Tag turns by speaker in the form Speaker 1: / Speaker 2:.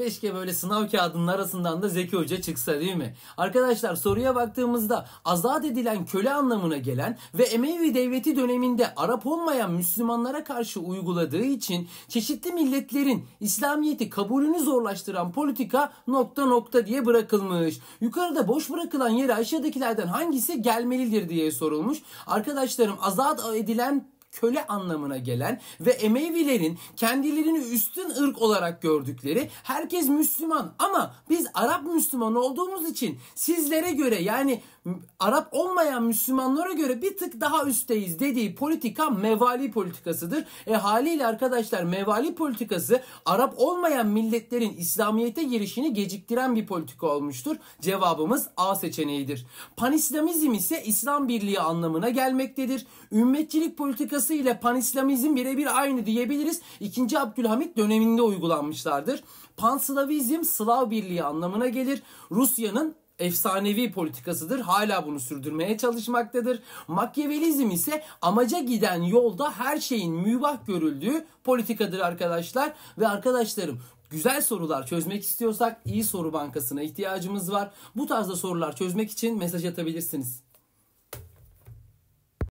Speaker 1: Keşke böyle sınav kağıdının arasından da Zeki Hoca çıksa değil mi? Arkadaşlar soruya baktığımızda azat edilen köle anlamına gelen ve Emevi Devleti döneminde Arap olmayan Müslümanlara karşı uyguladığı için çeşitli milletlerin İslamiyet'i kabulünü zorlaştıran politika nokta nokta diye bırakılmış. Yukarıda boş bırakılan yere aşağıdakilerden hangisi gelmelidir diye sorulmuş. Arkadaşlarım azat edilen köle anlamına gelen ve Emevilerin kendilerini üstün ırk olarak gördükleri herkes Müslüman ama biz Arap Müslüman olduğumuz için sizlere göre yani Arap olmayan Müslümanlara göre bir tık daha üstteyiz dediği politika mevali politikasıdır. E haliyle arkadaşlar mevali politikası Arap olmayan milletlerin İslamiyet'e girişini geciktiren bir politika olmuştur. Cevabımız A seçeneğidir. Panislamizm ise İslam birliği anlamına gelmektedir. Ümmetçilik politikası ile panislamizm birebir aynı diyebiliriz. İkinci Abdülhamit döneminde uygulanmışlardır. Panslavizm Slav birliği anlamına gelir. Rusya'nın efsanevi politikasıdır. Hala bunu sürdürmeye çalışmaktadır. Makyavelizm ise amaca giden yolda her şeyin mübah görüldüğü politikadır arkadaşlar. Ve arkadaşlarım güzel sorular çözmek istiyorsak iyi soru bankasına ihtiyacımız var. Bu tarzda sorular çözmek için mesaj atabilirsiniz.